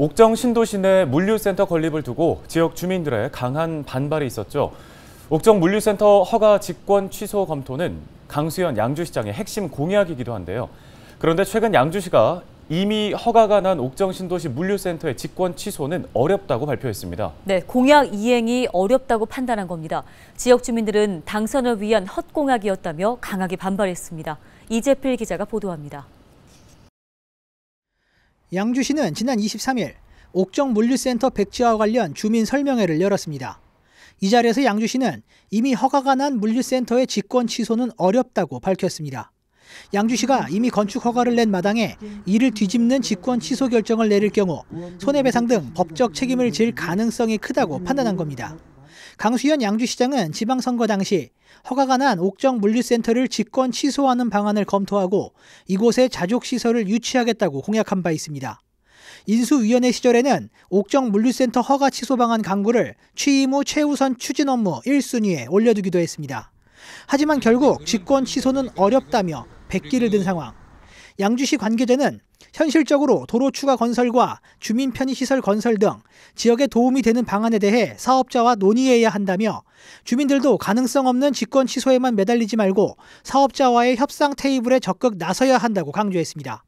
옥정 신도시 내 물류센터 건립을 두고 지역 주민들의 강한 반발이 있었죠. 옥정 물류센터 허가 직권 취소 검토는 강수현 양주시장의 핵심 공약이기도 한데요. 그런데 최근 양주시가 이미 허가가 난 옥정 신도시 물류센터의 직권 취소는 어렵다고 발표했습니다. 네, 공약 이행이 어렵다고 판단한 겁니다. 지역 주민들은 당선을 위한 헛공약이었다며 강하게 반발했습니다. 이재필 기자가 보도합니다. 양주시는 지난 23일 옥정 물류센터 백지와 관련 주민 설명회를 열었습니다. 이 자리에서 양주시는 이미 허가가 난 물류센터의 직권 취소는 어렵다고 밝혔습니다. 양주시가 이미 건축 허가를 낸 마당에 이를 뒤집는 직권 취소 결정을 내릴 경우 손해배상 등 법적 책임을 질 가능성이 크다고 판단한 겁니다. 강수현 양주시장은 지방선거 당시 허가가 난 옥정 물류센터를 직권 취소하는 방안을 검토하고 이곳에 자족시설을 유치하겠다고 공약한 바 있습니다. 인수위원회 시절에는 옥정 물류센터 허가 취소 방안 강구를 취임 후 최우선 추진 업무 1순위에 올려두기도 했습니다. 하지만 결국 직권 취소는 어렵다며 백기를 든 상황. 양주시 관계자는 현실적으로 도로 추가 건설과 주민 편의시설 건설 등 지역에 도움이 되는 방안에 대해 사업자와 논의해야 한다며 주민들도 가능성 없는 직권 취소에만 매달리지 말고 사업자와의 협상 테이블에 적극 나서야 한다고 강조했습니다.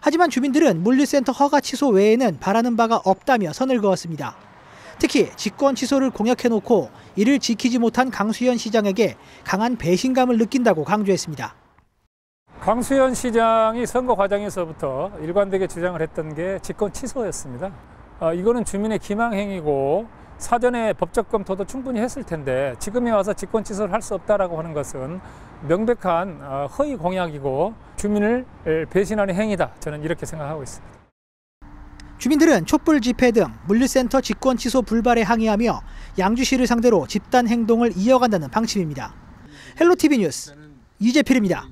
하지만 주민들은 물류센터 허가 취소 외에는 바라는 바가 없다며 선을 그었습니다. 특히 직권 취소를 공약해놓고 이를 지키지 못한 강수현 시장에게 강한 배신감을 느낀다고 강조했습니다. 강수현 시장이 선거 과정에서부터 일관되게 주장을 했던 게 직권 취소였습니다. 어, 이거는 주민의 기망행위고 사전에 법적 검토도 충분히 했을 텐데 지금에 와서 직권 취소를 할 수 없다라고 하는 것은 명백한 어, 허위 공약이고 주민을 배신하는 행위다. 저는 이렇게 생각하고 있습니다. 주민들은 촛불 집회 등 물류센터 직권 취소 불발에 항의하며 양주시를 상대로 집단 행동을 이어간다는 방침입니다. 헬로티비 뉴스 이재필입니다.